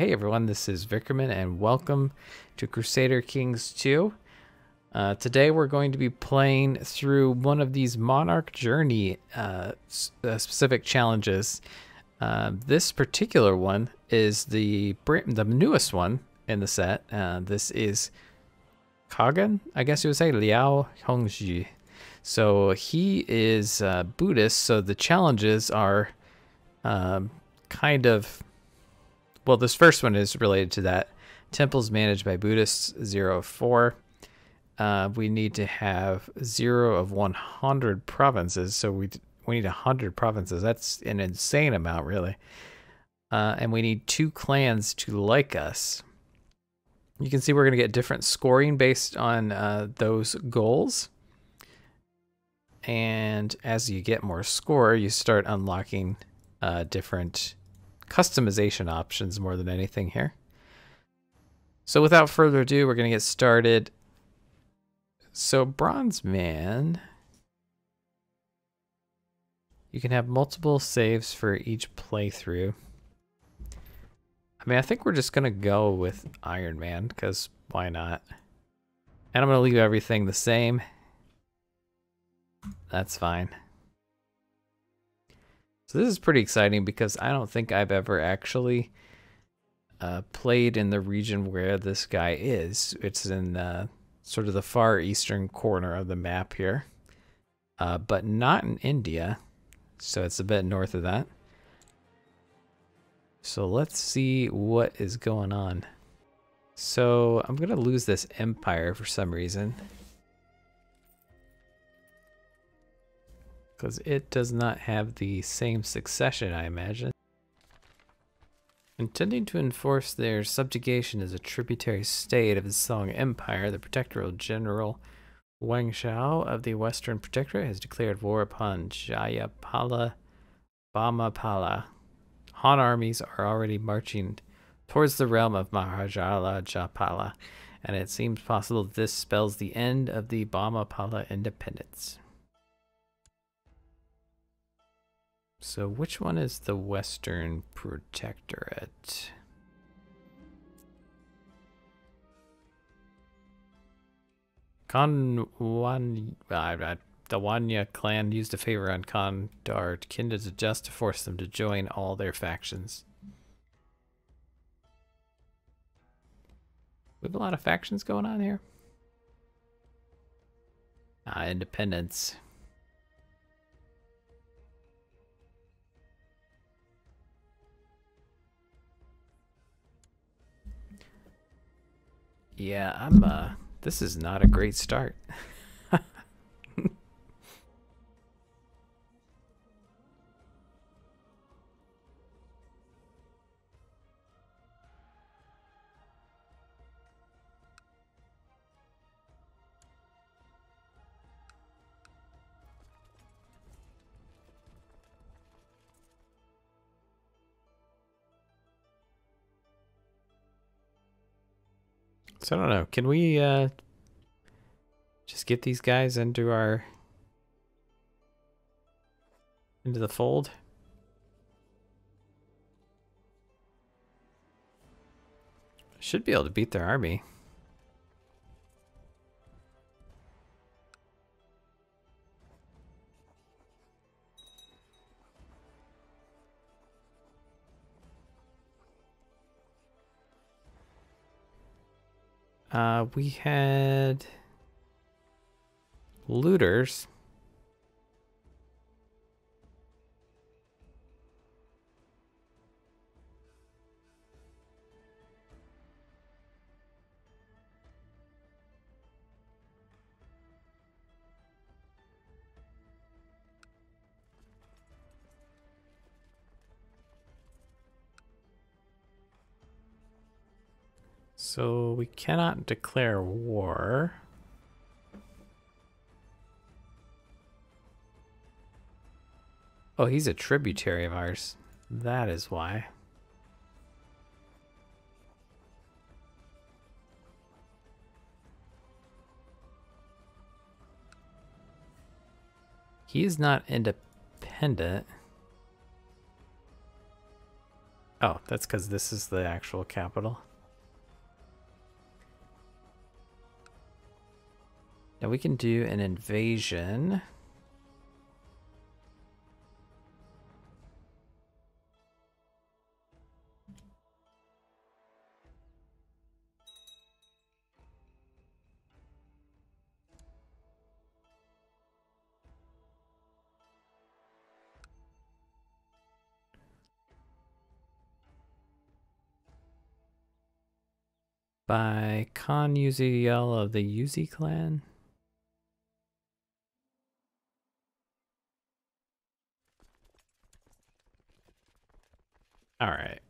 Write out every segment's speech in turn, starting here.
Hey everyone, this is Vickriman and welcome to Crusader Kings 2. Uh, today we're going to be playing through one of these Monarch Journey uh, uh, specific challenges. Uh, this particular one is the the newest one in the set. Uh, this is Kagan, I guess you would say, Liao Hongji. So he is uh, Buddhist, so the challenges are um, kind of well, this first one is related to that. Temples managed by Buddhists, zero of four. Uh, we need to have zero of 100 provinces. So we, we need 100 provinces. That's an insane amount, really. Uh, and we need two clans to like us. You can see we're going to get different scoring based on uh, those goals. And as you get more score, you start unlocking uh, different customization options more than anything here. So without further ado, we're going to get started. So Bronze Man, you can have multiple saves for each playthrough. I mean, I think we're just going to go with Iron Man, because why not? And I'm going to leave everything the same. That's fine. So this is pretty exciting because I don't think I've ever actually uh, played in the region where this guy is. It's in uh, sort of the far eastern corner of the map here, uh, but not in India. So it's a bit north of that. So let's see what is going on. So I'm going to lose this empire for some reason. Because it does not have the same succession, I imagine. Intending to enforce their subjugation as a tributary state of the Song Empire, the Protectoral General Wang Shao of the Western Protectorate has declared war upon Jayapala Bhamapala. Han armies are already marching towards the realm of Maharaja Japala, and it seems possible this spells the end of the Bhamapala independence. So which one is the Western Protectorate? Khan Wan, uh, the Wanya clan used a favor on Khan Kinda to just to force them to join all their factions. We have a lot of factions going on here. Ah, independence. Yeah, I'm, uh, this is not a great start. So I don't know. Can we uh, just get these guys into our into the fold? Should be able to beat their army. Uh, we had looters. So we cannot declare war. Oh, he's a tributary of ours. That is why. He is not independent. Oh, that's because this is the actual capital. Now we can do an invasion. by Khan Uziel of the Yuzi clan. All right.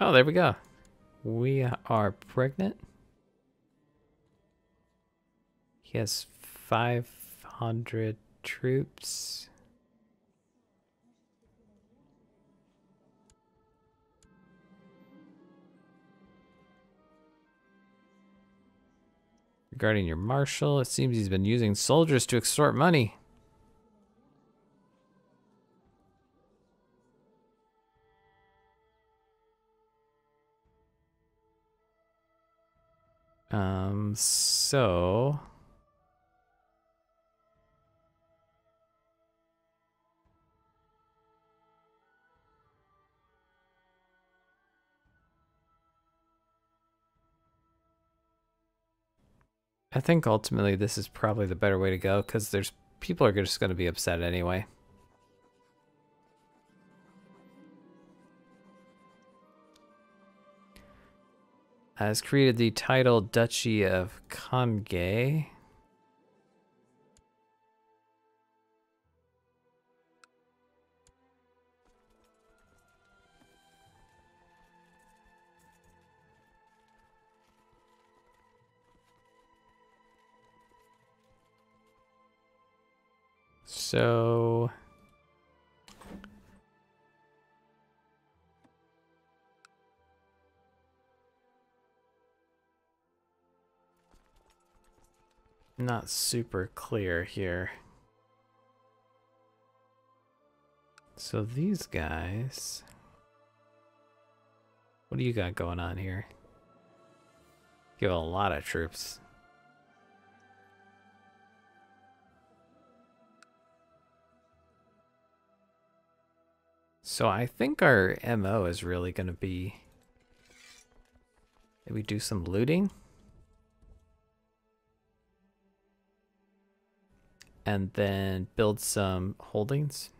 Oh, there we go. We are pregnant. He has 500 troops. Regarding your marshal, it seems he's been using soldiers to extort money. Um, so... I think ultimately this is probably the better way to go because there's people are just going to be upset anyway. Has created the title Duchy of Kangei. So... Not super clear here. So these guys... What do you got going on here? You have a lot of troops. So I think our MO is really going to be maybe do some looting. And then build some holdings.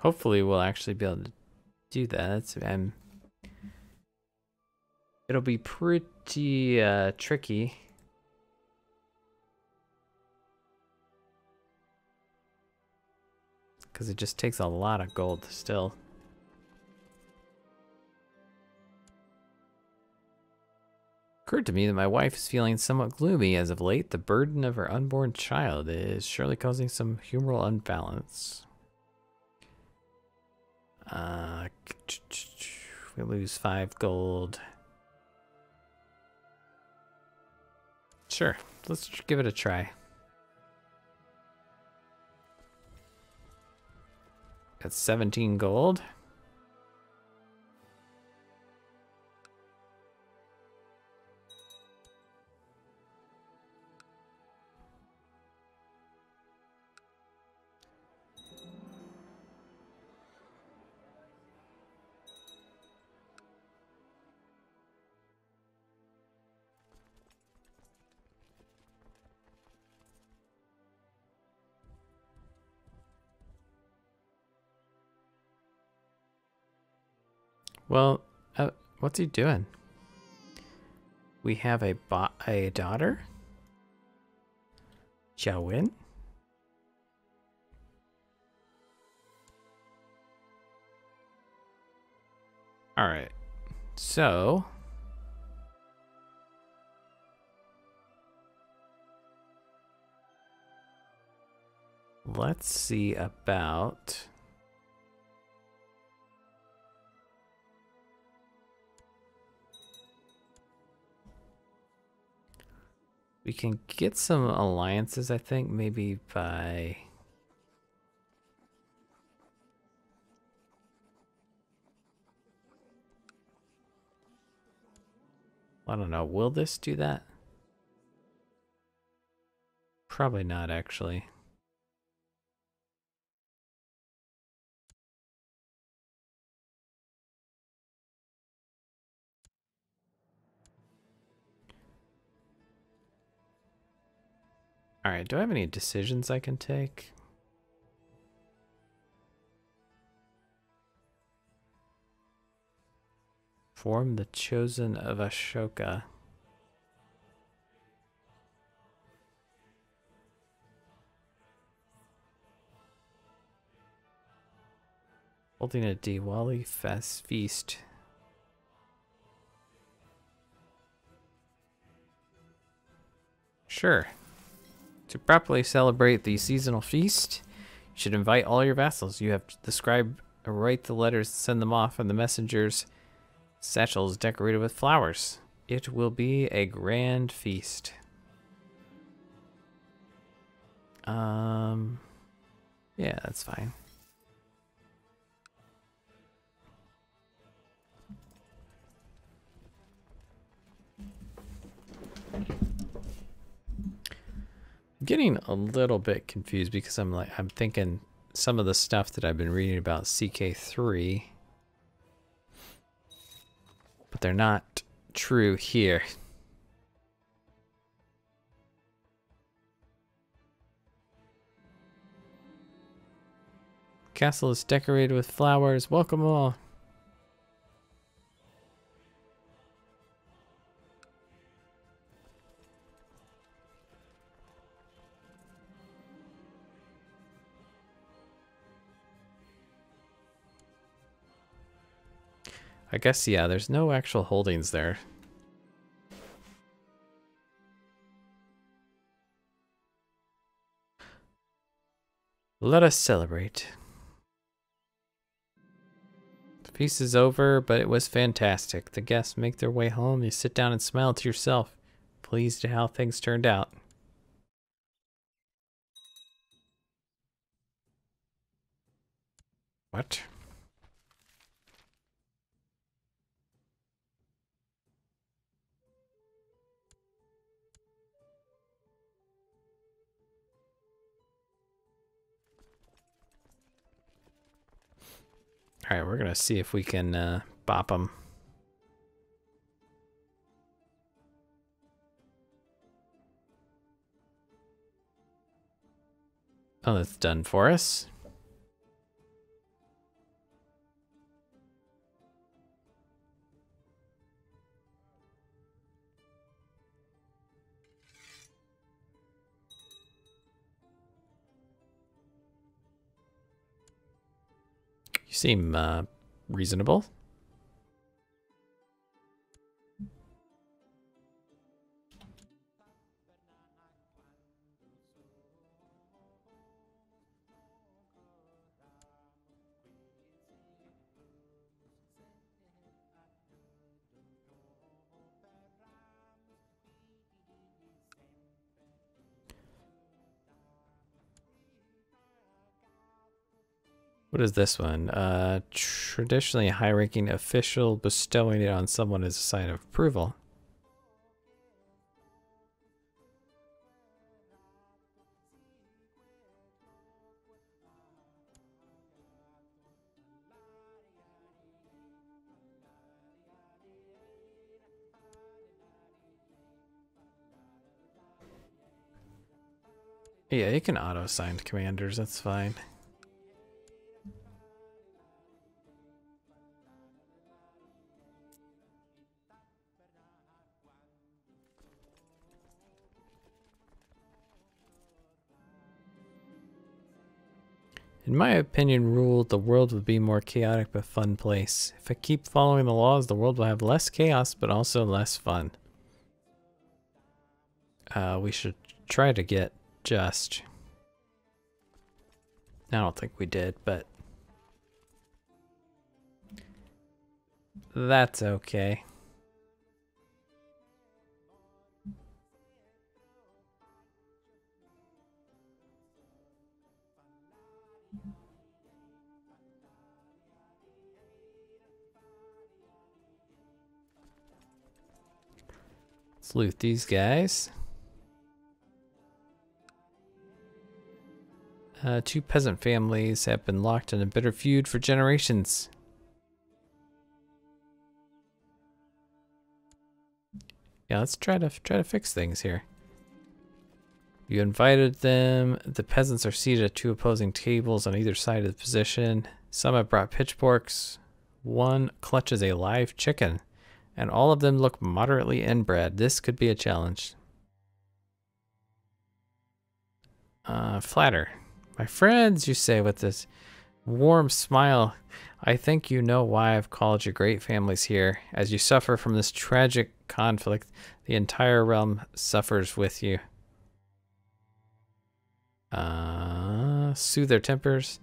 Hopefully we'll actually be able to do that. Um, it'll be pretty uh, tricky. Because it just takes a lot of gold still. occurred to me that my wife is feeling somewhat gloomy as of late. The burden of her unborn child is surely causing some humoral unbalance. Uh, we lose five gold. Sure, let's give it a try. Got 17 gold. Well, uh, what's he doing? We have a a daughter? Xiao Alright. So... Let's see about... We can get some alliances, I think, maybe by... I don't know. Will this do that? Probably not, actually. Alright, do I have any decisions I can take? Form the chosen of Ashoka. Holding a Diwali fest feast. Sure. To properly celebrate the seasonal feast, you should invite all your vassals. You have the scribe write the letters, send them off, and the messengers satchels decorated with flowers. It will be a grand feast. Um, yeah, that's fine. Getting a little bit confused because I'm like I'm thinking some of the stuff that I've been reading about CK3 but they're not true here. Castle is decorated with flowers. Welcome all. I guess, yeah, there's no actual holdings there. Let us celebrate. The feast is over, but it was fantastic. The guests make their way home. You sit down and smile to yourself, pleased at how things turned out. What? All right, we're gonna see if we can uh, bop them. Oh, that's done for us. Seem uh, reasonable. What is this one? Uh, traditionally, a high-ranking official bestowing it on someone as a sign of approval. Yeah, you can auto-assign commanders, that's fine. My opinion, rule the world would be more chaotic but fun place. If I keep following the laws, the world will have less chaos but also less fun. Uh, we should try to get just. I don't think we did, but that's okay. Let's loot these guys. Uh, two peasant families have been locked in a bitter feud for generations. Yeah, let's try to try to fix things here. You invited them. The peasants are seated at two opposing tables on either side of the position. Some have brought pitchforks. One clutches a live chicken, and all of them look moderately inbred. This could be a challenge. Uh, flatter. My friends, you say with this warm smile, I think you know why I've called your great families here. As you suffer from this tragic conflict, the entire realm suffers with you. Uh, soothe their tempers.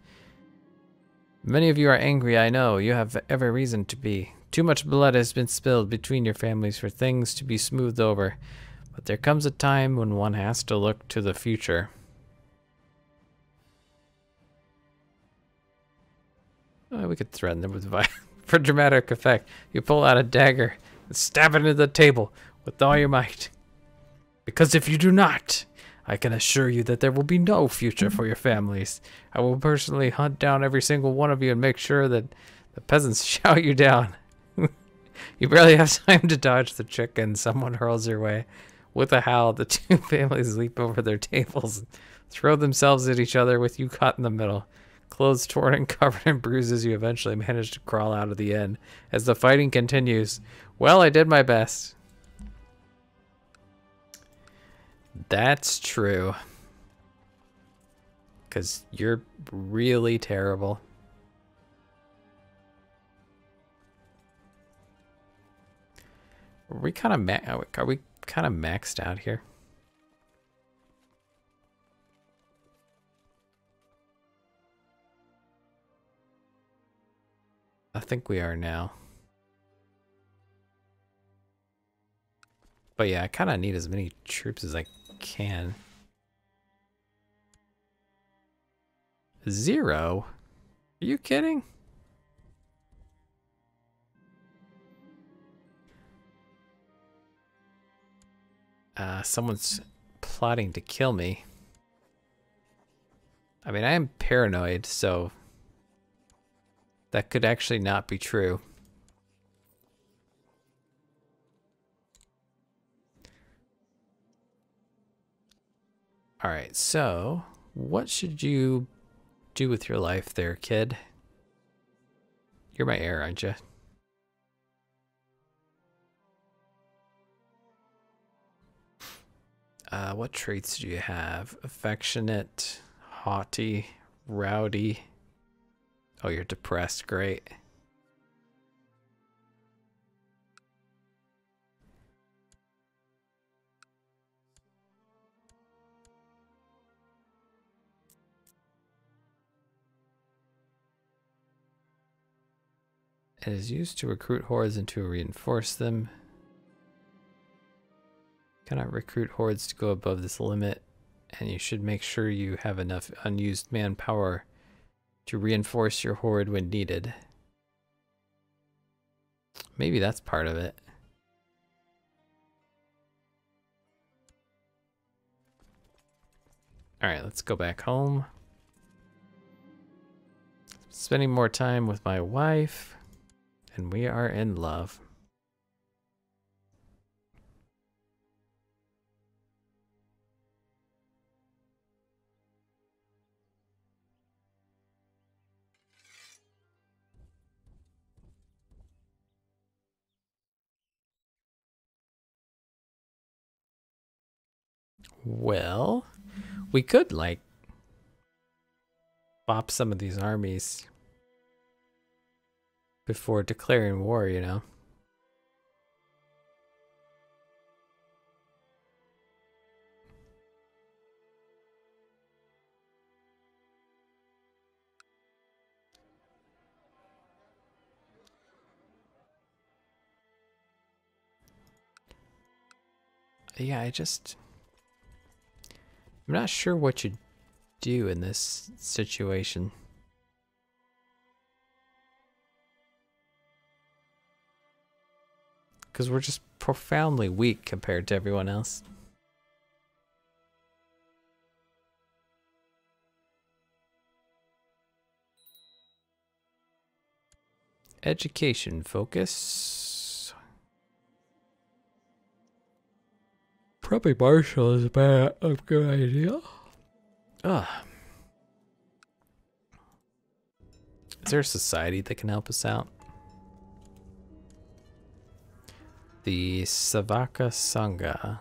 Many of you are angry, I know. You have every reason to be. Too much blood has been spilled between your families for things to be smoothed over. But there comes a time when one has to look to the future. Uh, we could threaten them with violence. For dramatic effect, you pull out a dagger and stab it into the table with all your might. Because if you do not, I can assure you that there will be no future for your families. I will personally hunt down every single one of you and make sure that the peasants shout you down. you barely have time to dodge the chicken someone hurls your way. With a howl, the two families leap over their tables and throw themselves at each other with you caught in the middle. Clothes torn and covered in bruises, you eventually manage to crawl out of the inn. As the fighting continues, well, I did my best. That's true. Because you're really terrible. Are we kind of are we kind of maxed out here? I think we are now. But yeah, I kind of need as many troops as I can. Zero? Are you kidding? Uh, someone's plotting to kill me. I mean, I am paranoid, so that could actually not be true. All right, so what should you do with your life there, kid? You're my heir, aren't you? Uh, what traits do you have? Affectionate, haughty, rowdy, Oh, you're depressed. Great. It is used to recruit hordes and to reinforce them. Cannot recruit hordes to go above this limit, and you should make sure you have enough unused manpower to reinforce your horde when needed. Maybe that's part of it. Alright, let's go back home. Spending more time with my wife, and we are in love. Well, we could like bop some of these armies before declaring war, you know. Yeah, I just I'm not sure what you do in this situation. because we're just profoundly weak compared to everyone else. Education focus. Probably martial is a bad a good idea. Ugh. Is there a society that can help us out? The Savaka Sangha.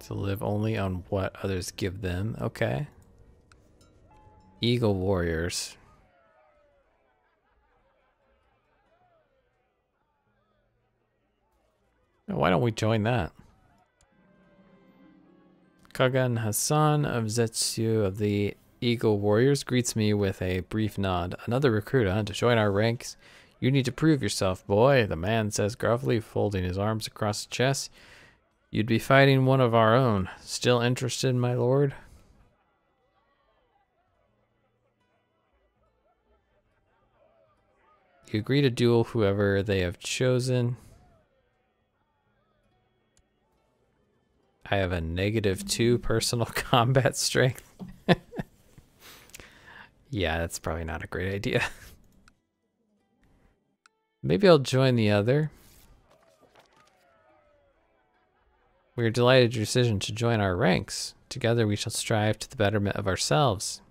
To live only on what others give them. Okay. Eagle Warriors. Why don't we join that? Kagan Hassan of Zetsu of the Eagle Warriors greets me with a brief nod. Another recruit, huh? To join our ranks? You need to prove yourself, boy, the man says gruffly, folding his arms across his chest. You'd be fighting one of our own. Still interested, my lord? You agree to duel whoever they have chosen. I have a negative two mm. personal combat strength. yeah, that's probably not a great idea. Maybe I'll join the other. We are delighted at your decision to join our ranks. Together we shall strive to the betterment of ourselves.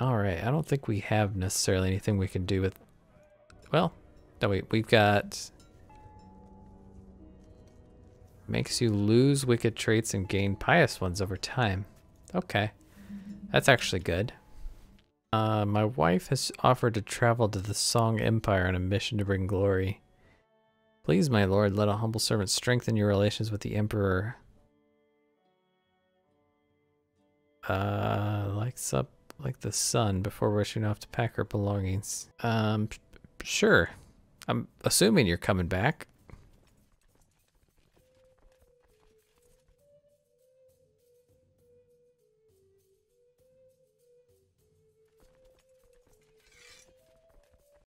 Alright, I don't think we have necessarily anything we can do with... Well, no wait, we've got Makes you lose wicked traits and gain pious ones over time. Okay. That's actually good. Uh, my wife has offered to travel to the Song Empire on a mission to bring glory. Please, my lord, let a humble servant strengthen your relations with the Emperor. Uh, likes up like the sun before rushing off to pack her belongings. Um, sure. I'm assuming you're coming back.